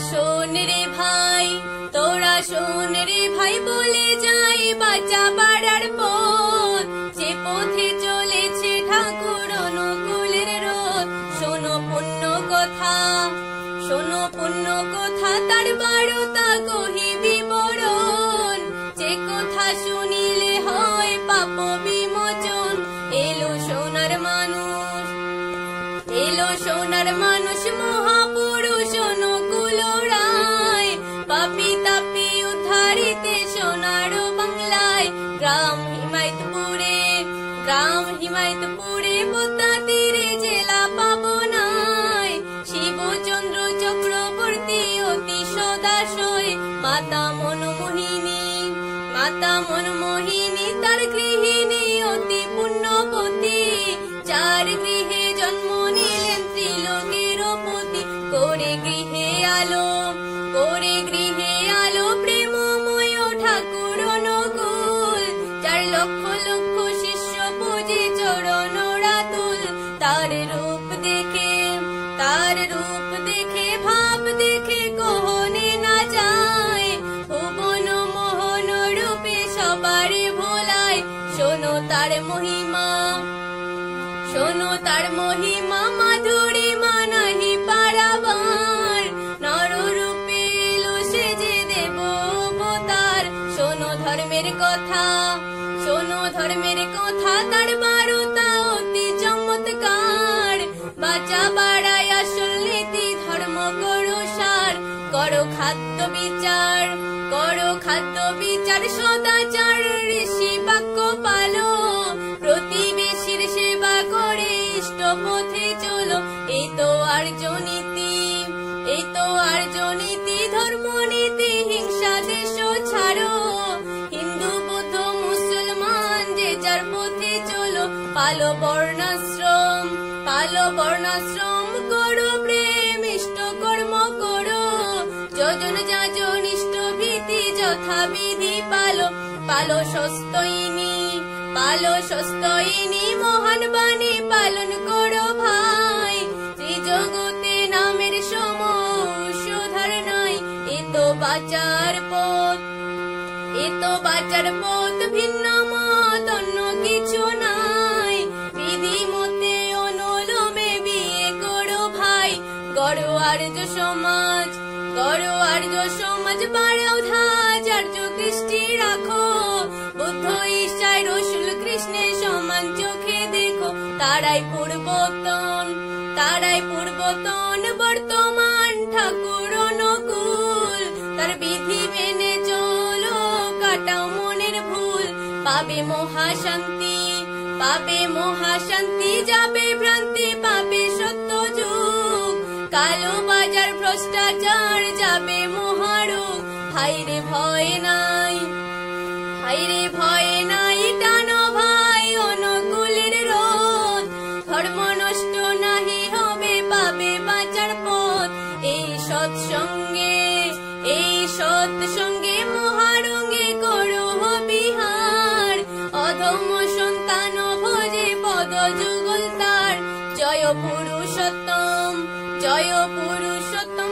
শোন রে ভাই, তোরা শোন রে ভাই, বলে যাই বাঁচা বাড়ার পথ। যে পথে চলেছে ঠাকুর অনুকূলের রোদ শোনো পুণ্য কথা, শোনো পুণ্য কথা, তার বারতা কহি বিবরণ। যে কথা শুনিলে হয় পাপ বিমোচন। এলো সোনার মানুষ, এলো সোনার মানুষ মহাপুরুষ মনমোহিনী মাতা মনমোহিনী তার গৃহিণী অতি পুণ্যপতি চার গৃহে সবারে ভোলায়, শোনো তার মহিমা। শোনো তার মহিমা, মাধুরী মানাহি পারাবার। নর রূপে এলো সে যে দেব অবতার। শোনো ধর্মের কথা, শোনো ধর্মের কথা, তার বারতা অতি চমৎকার। বাঁচা খাদ্য বিচার করো খাদ্য বিচার সদাচার, ঋষি বাক্য পালো। প্রতিবেশীর সেবা করে ইষ্ট পথে চলো। এই তো আর্য নীতি এই তো আর্য নীতি ধর্ম নীতি হিংসা দেশ ছাড়ো। হিন্দু, বৌদ্ধ, মুসলমান, যে যার পথে চলো। পালো বর্ণাশ্রম পালো বর্ণাশ্রম যথাবিধি পালো পালো সস্তইনি পালো সস্তইনি মহান বাণী পালন করো ভাই। ত্রিজগতে নামের সম সুধার নাই, এ তো বাচার পথ। এ তো বাচার পথ, ভিন্ন মত, অন্য কিছু নাই। বিধি মতে অনুলোমে বিয়ে করো ভাই, গড়ো আর্য সমাজ। গড়ো আর্য সমাজ বাড়াও কৃষ্টি রাখো। বুদ্ধ রসুল কৃষ্ণের সমান চোখে দেখো। তারাই পূর্বতন তারাই পূর্বতন বর্তমান ঠাকুর অনুকূল। তার বিধি মেনে চলো, কাটাও মনের ভুল। পাবে মহাশান্তি পাবে মহাশান্তি যাবে ভ্রান্তি, পাবে কালো বাজার ভ্রষ্টাচার যাবে মহারোগ হাইরে ভয় নাই, হাইরে ভয় নাই টানো ভাই অনুকূলের রোদ ধর্ম নষ্ট নাহি হবে, পাবে বাজার পথ। এই সৎসঙ্গে এই সৎসঙ্গে মহারঙ্গে করো বিহার অধম সন্তান ভোজে পদ যুগল তার। জয় পুরুষোত্তম জয় পুরুষোত্তম